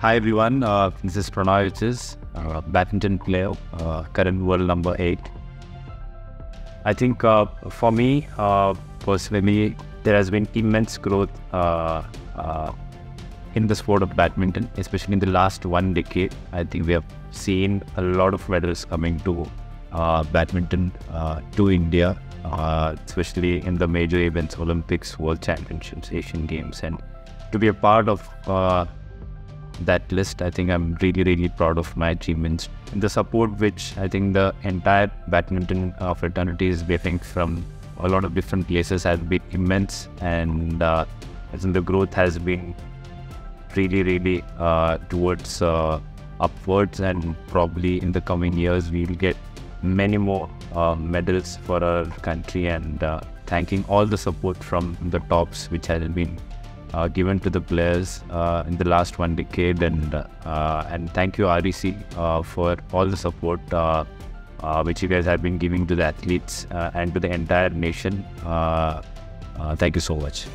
Hi everyone, uh, this is Prannoy HS, uh, badminton player, uh, current world number eight. I think uh, for me uh, personally, there has been immense growth uh, uh, in the sport of badminton, especially in the last one decade. I think we have seen a lot of medals coming to badminton to India, especially in the major events, Olympics, World Championships, Asian Games, and to be a part of that list, I think I'm really, really proud of my achievements. The support which I think the entire badminton uh, fraternity is getting from a lot of different places has been immense, and uh, I the growth has been really, really uh, towards uh, upwards, and probably in the coming years we'll get many more uh, medals for our country. And thanking all the support from the TOPS which has been uh, given to the players uh, in the last one decade, and uh, and thank you REC uh, for all the support uh, uh, which you guys have been giving to the athletes uh, and to the entire nation. Uh, uh, thank you so much.